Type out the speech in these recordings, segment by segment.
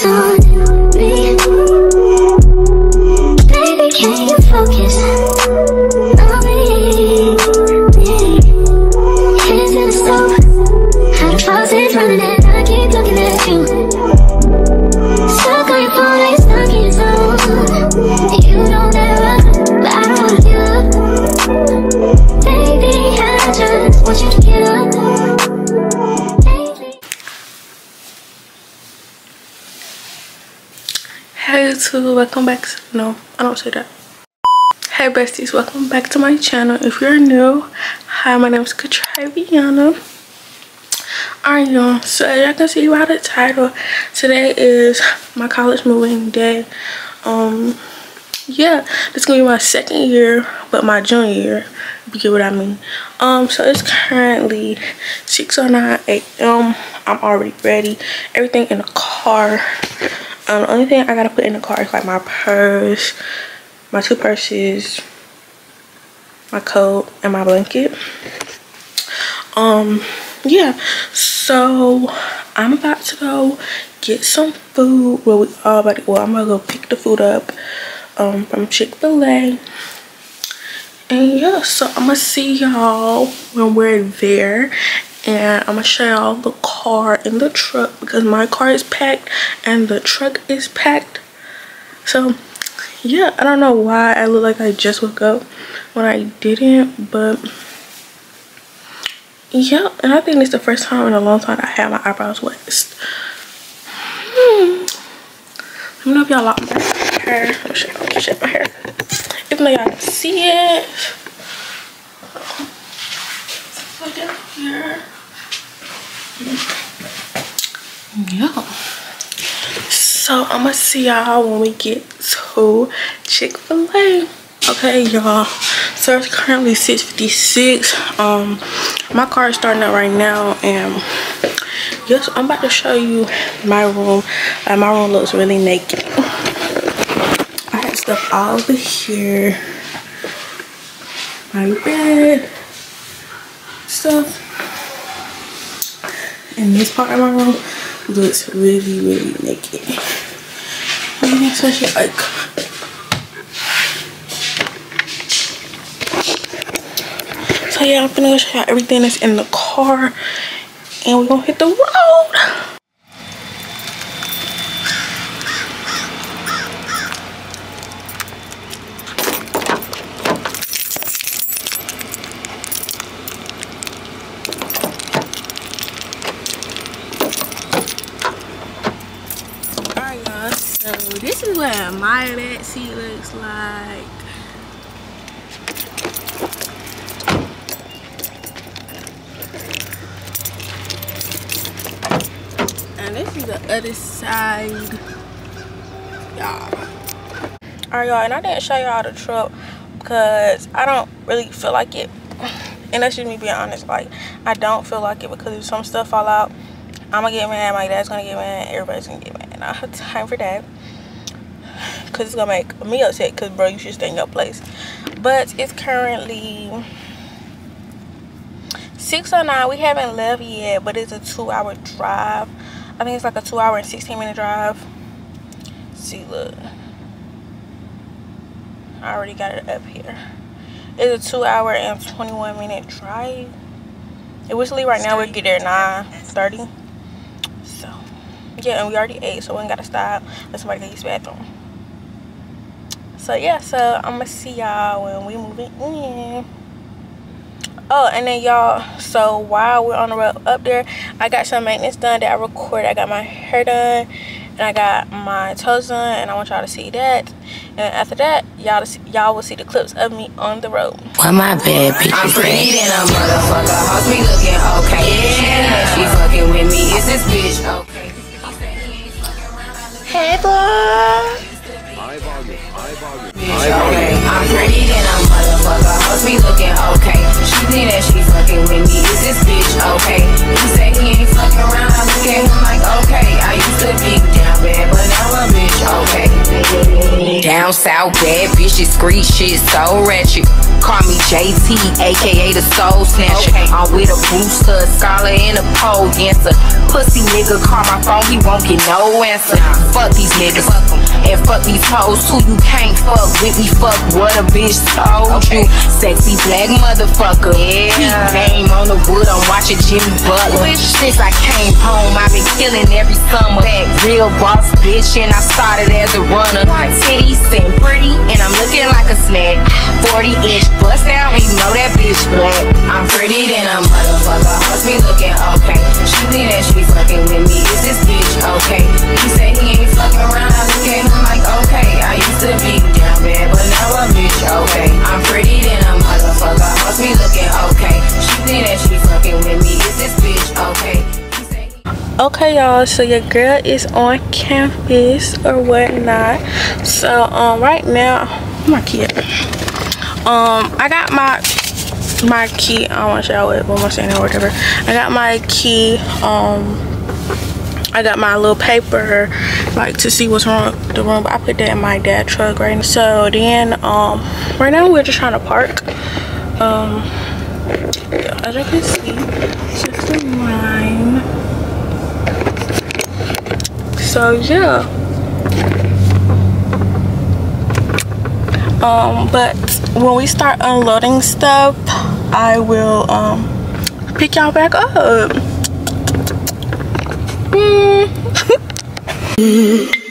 focus Welcome back. No, I don't say that. Hey besties, welcome back to my channel. If you're new, hi, my name is Katraviona. Alright y'all, so as y'all can see by the title, today is my college moving day. Um, yeah, this is gonna be my second year, but my junior year, you get what I mean. Um, so it's currently 6.09 a.m. I'm already ready. Everything in the car. Um, the only thing I gotta put in the car is like my purse, my two purses, my coat, and my blanket. Um, yeah. So I'm about to go get some food. Well, we all about to, well, I'm gonna go pick the food up um from Chick-fil-A. And yeah, so I'm gonna see y'all when we're there and I'm gonna show y'all the car and the truck because my car is packed and the truck is packed. So yeah i don't know why i look like i just woke up when i didn't but yeah and i think it's the first time in a long time i had my eyebrows waxed. Hmm. let me know if y'all like my hair. Let me shape my hair. Even though y'all can see it. Down here yeah. So i'm gonna see y'all when we get to chick-fil-a. Okay y'all. So it's currently 6:56. um my car is starting up right now and yes i'm about to show you my room. Uh, my room looks really naked. I have stuff all over here. My bed stuff and this part of my room looks really really naked. I mean, especially like so yeah i'm gonna everything that's in the car and we're gonna hit the road Alright guys, so this is what my bed seat looks like. And this is the other side. Y'all. Alright y'all, and I didn't show y'all the truck because I don't really feel like it. And that's just me being honest. Like, I don't feel like it because if some stuff fall out, I'm gonna get mad, my dad's gonna get mad, everybody's gonna get mad. I have time for that. Cause it's gonna make me upset cause bro, you should stay in your place. But it's currently 609. We haven't left yet, but it's a two hour drive. I think it's like a two hour and 16 minute drive. See, look. I already got it up here. It's a two hour and 21 minute drive. It was leave right now, we get there at 9 30. So yeah, and we already ate, so we ain't gotta stop. Let somebody go use the bathroom. So yeah, so I'm gonna see y'all when we moving in. Oh, and then y'all, so while we're on the road up there, I got some maintenance done that I recorded. I got my hair done, and I got my toes done, and I want y'all to see that. And after that, y'all y'all will see the clips of me on the road. Why my bad bitch I'm is pretty red? than a motherfucker. Hoes be looking okay. Yeah. She fucking with me. Is this bitch okay? hey said he ain't fucking around. I look Hey, boy. okay. I'm pretty than a motherfucker. Hoes be looking okay. She think that she fucking with me. Is this bitch okay? He said he ain't fucking around. I look at him like okay. I used to be down bad, but now a bitch okay. Down south, bad bitches, screech shit so ratchet. Call me JT, aka the Soul Snatcher. I'm with a booster, a scholar, and a pole dancer. Pussy nigga call my phone, he won't get no answer. Fuck these niggas, and fuck these hoes too. You can't fuck with me, fuck what a bitch told you. Sexy black motherfucker. Yeah. name on the wood, I'm watching Jimmy Butler. Since I came home, I've been killing every summer. That real boss bitch, and I started as a runner. Titties and pretty, and I'm looking like a snack. 40 inch bust down, you know that bitch black. I'm pretty than a motherfucker. Hoes me looking okay. She think that she fucking with me. Is this bitch okay? He say he ain't fucking around. I look at him like okay. I used to be down bad, but now a bitch okay. I'm pretty than a motherfucker. Hoes me looking okay. She think that she fucking with me. Is this bitch okay? Okay y'all so your girl is on campus or whatnot so um right now my at? Um i got my my key i want to show it one more saying or whatever. I got my key um i got my little paper like to see what's wrong with the room but i put that in my dad truck right? Now so then um right now we're just trying to park. Um as you can see just a line. So yeah. Um but when we start unloading stuff i will um pick y'all back up.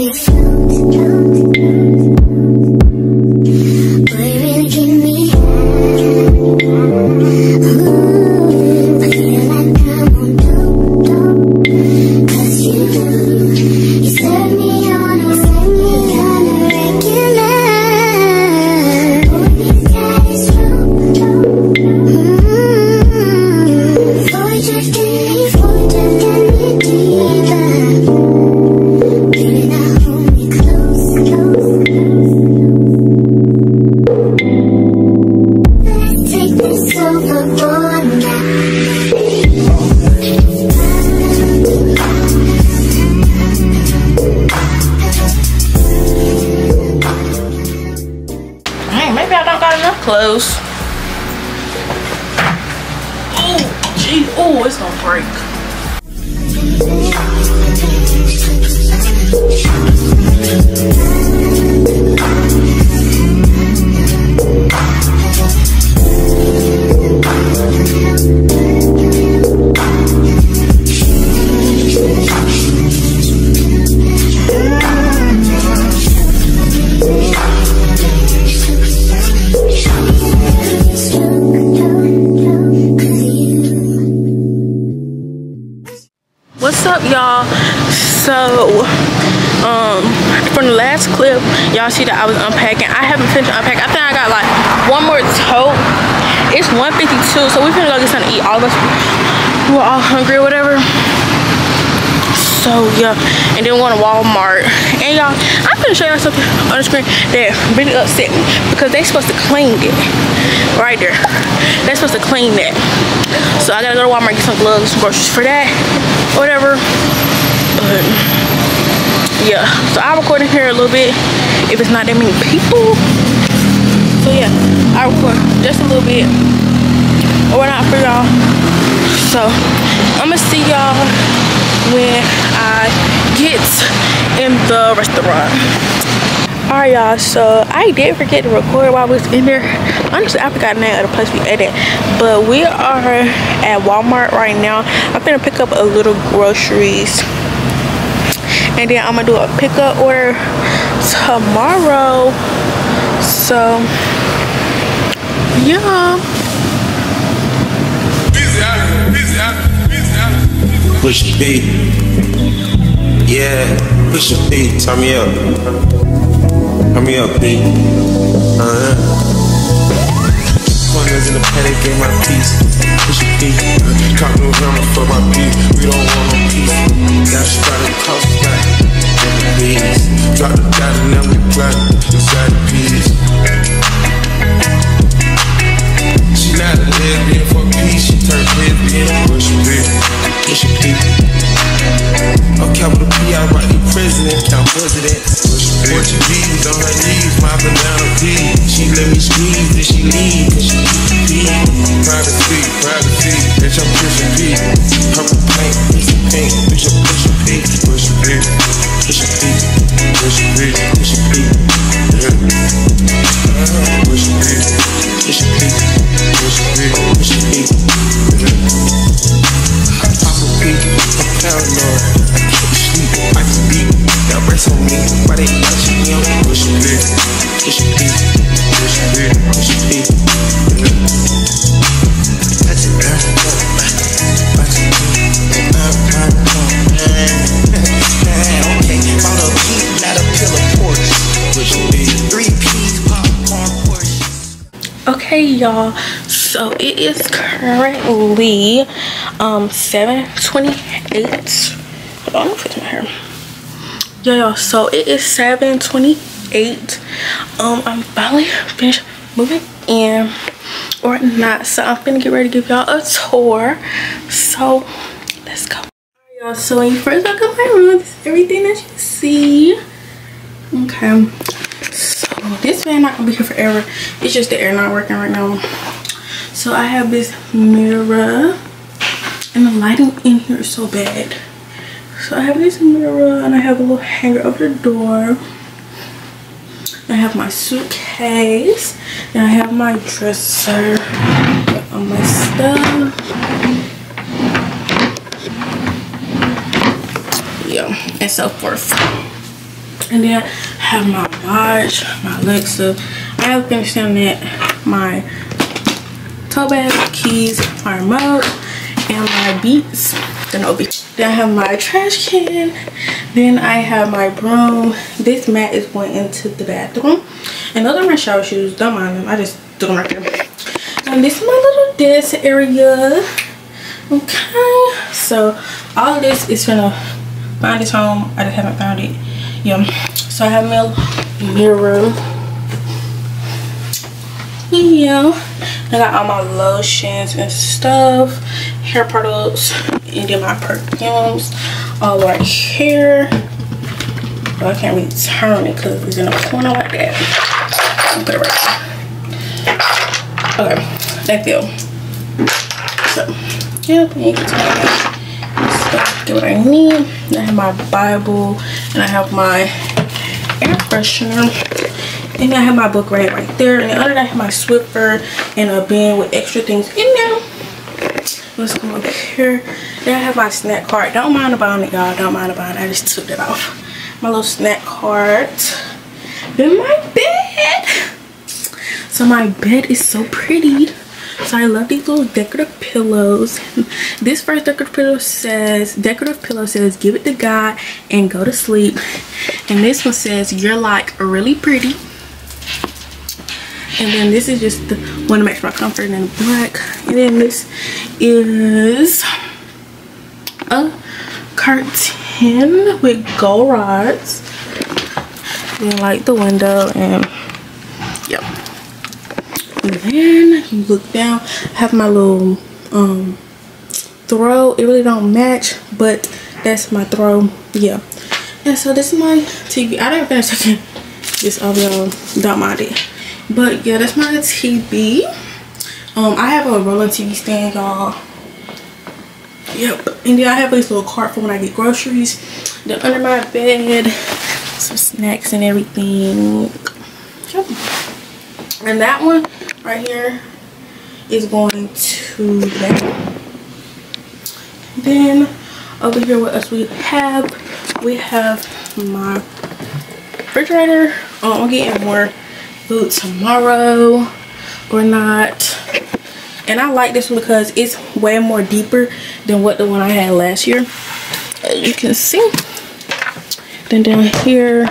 Take Oh, gee, oh, it's gonna break. So, um, from the last clip, y'all see that I was unpacking. I haven't finished unpacking. I think I got like one more tote. It's 152, so we finna go get something to eat. All of us, we're all hungry or whatever. So yeah, and then we're going to Walmart. And y'all, I'm gonna show y'all something on the screen that really upset me because they supposed to clean it right there. They're supposed to clean that. So I gotta go to Walmart get some gloves, some groceries for that, whatever. But yeah, so I'll record in here a little bit if it's not that many people. So yeah, I record just a little bit or not for y'all. So I'm gonna see y'all when I get in the restaurant. Alright y'all, so I did forget to record while I was in there. Honestly, I forgot the name of the place we ate at. But we are at Walmart right now. I'm gonna pick up a little groceries. And then I'm gonna do a pickup order tomorrow. So yeah. Push beat. Yeah, push beat. Turn me up. Turn me up, beat. Uh-huh. In the paddock, get my piece. Push a beat. Caught me around for my beat. We don't want no peace. Got y'all. So it is currently um 7:28. hold on let fix my hair. Yeah y'all so it is 7:28. um i'm finally finished moving in or not so i'm gonna get ready to give y'all a tour. So let's go. Y'all so when you first walk in my room. This is everything that you see. Okay this fan not gonna be here forever. It's just the air not working right now. So i have this mirror and the lighting in here is so bad. So i have this mirror and i have a little hanger over the door. I have my suitcase and i have my dresser with all my stuff. Yeah and so forth and then I have my watch, my Alexa. I have finished on that, my tote bag, keys, my remote, and my beats. Then. Then I have my trash can. Then I have my broom. This mat is going into the bathroom. And those are my shower shoes. Don't mind them. I just threw them right there. And this is my little desk area. Okay. So all this is gonna find its home. I just haven't found it yeah so i have my mirror yeah. I got all my lotions and stuff hair products and then my perfumes all right here. Well, i can't really turn it because it's in a corner like that. Put it right okay thank you. So yeah get what I need. I have my Bible and I have my air freshener. And I have my book right right there. And under that I have my Swiffer and a bin with extra things in there. Let's go up here. Then I have my snack cart. Don't mind about it, y'all. Don't mind about it. I just took it off. My little snack cart. Then my bed. So my bed is so pretty. So I love these little decorative pillows. This first decorative pillow says, decorative pillow says, give it to God and go to sleep. And this one says, you're like really pretty. And then this is just the one to match my comfort in black. And then this is a curtain with gold rods. Then like the window and and you look down I have my little um throw. It really don't match but that's my throw. Yeah. And so this is my tv i didn't finish taking this off y'all don't mind it. But yeah that's my tv um i have a rolling tv stand y'all. Yep. And then i have this little cart for when i get groceries. Then under my bed some snacks and everything. Yep. and that one right here is going to that. Then over here what else we have? We have my refrigerator. Oh, I'm getting more food tomorrow or not. And I like this one because it's way more deeper than what the one I had last year. As you can see. Then down here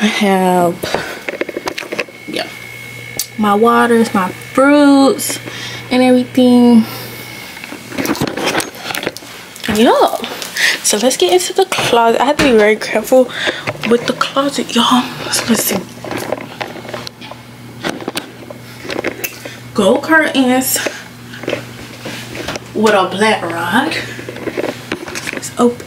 I have my waters, my fruits, and everything. Yeah. So let's get into the closet. I have to be very careful with the closet, y'all. Let's see. Gold curtains with a black rod. It's open.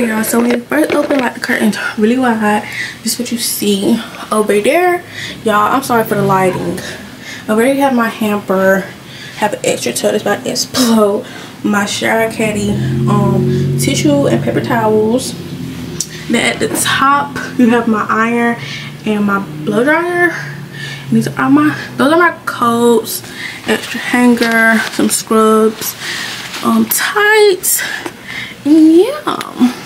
Okay y'all so you first open like the curtains really wide. This is what you see over there. Y'all i'm sorry for the lighting. I already have my hamper. Have an extra tub that's about to explode my shower caddy um tissue and paper towels. Then at the top you have my iron and my blow dryer. These are my those are my coats extra hanger some scrubs um tights and yeah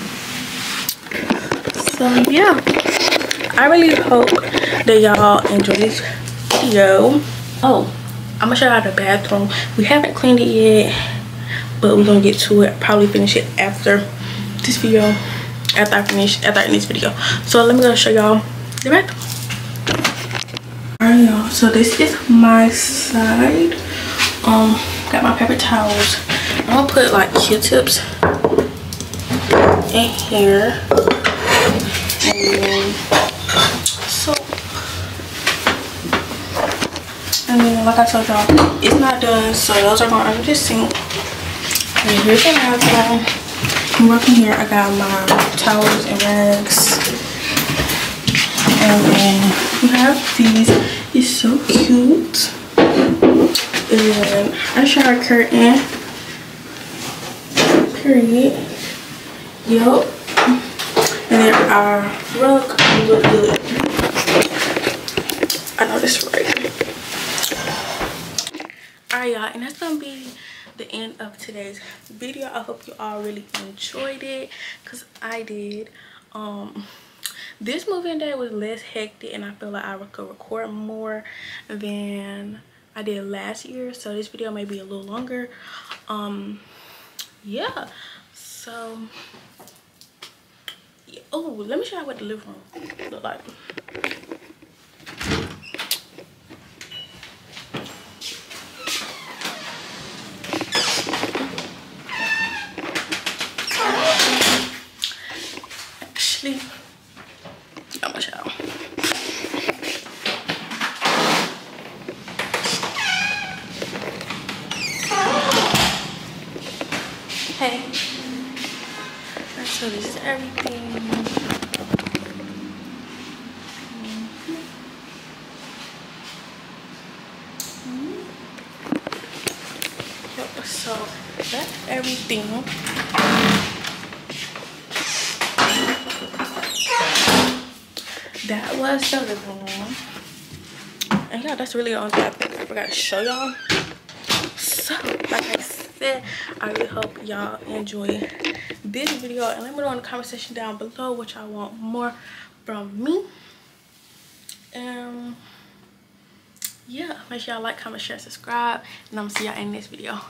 so yeah. I really hope that y'all enjoy this video. Oh i'm gonna show y'all the bathroom. We haven't cleaned it yet but we're gonna get to it. Probably finish it after this video. After i finish after i this video. So let me go show y'all the bathroom. Alright y'all. So this is my side. Um got my paper towels. I'm gonna put like q-tips in here and soap and then like i told y'all it's not done so those are going under the sink and here's the bathroom I'm working here. I got my towels and rags and then we have these. It's so cute. And a shower curtain. Period. Then our rug. Look good i know this right. All right y'all and that's gonna be the end of today's video. I hope you all really enjoyed it because i did. Um this moving day was less hectic and i feel like i could record more than i did last year so this video may be a little longer. Um yeah so. Oh let me show you what the living room look like actually i'm gonna show hey Alright, so this is everything Yep, so that's everything that was the living room. And yeah that's really all think i forgot to show y'all. So like i said i really hope y'all enjoy this video. And let me know in the comment section down below what y'all want more from me. Um yeah make sure y'all like comment share subscribe. And i'm gonna see y'all in this video